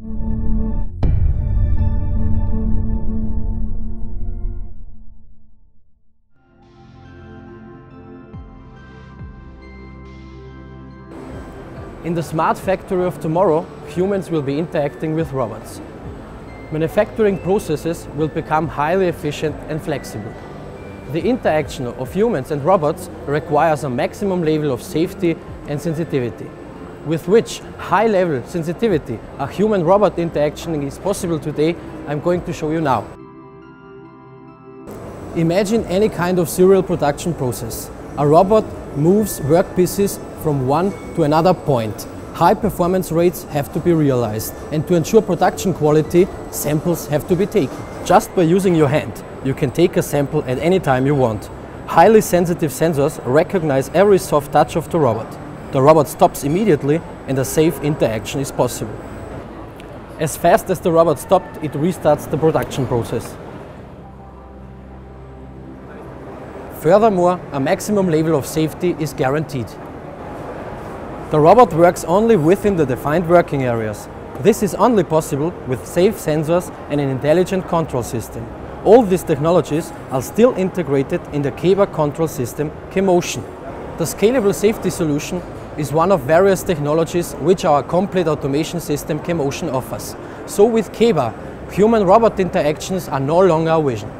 In the smart factory of tomorrow, humans will be interacting with robots. Manufacturing processes will become highly efficient and flexible. The interaction of humans and robots requires a maximum level of safety and sensitivity. With which high level sensitivity a human-robot interaction is possible today, I'm going to show you now. Imagine any kind of serial production process. A robot moves workpieces from one to another point. High performance rates have to be realized and to ensure production quality, samples have to be taken. Just by using your hand, you can take a sample at any time you want. Highly sensitive sensors recognize every soft touch of the robot. The robot stops immediately and a safe interaction is possible. As fast as the robot stopped, it restarts the production process. Furthermore, a maximum level of safety is guaranteed. The robot works only within the defined working areas. This is only possible with safe sensors and an intelligent control system. All these technologies are still integrated in the KEBA control system KEMotion. The scalable safety solution is one of various technologies which our complete automation system KEMotion offers. So with KEBA, human-robot interactions are no longer a vision.